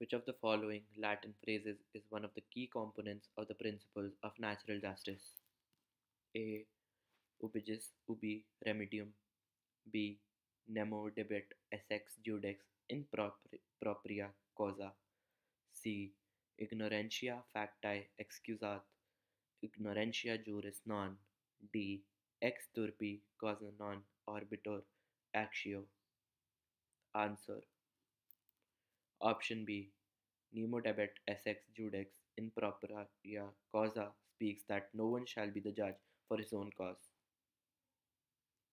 Which of the following Latin phrases is one of the key components of the principles of natural justice? A. Ubigis ubi remedium. B. Nemo debet esse judex in propria causa. C. Ignorantia facti excusat. Ignorantia juris non. D. Ex turpi causa non oritur actio. Answer Option B. Nemo debet esse judex in propria causa speaks that no one shall be the judge for his own cause.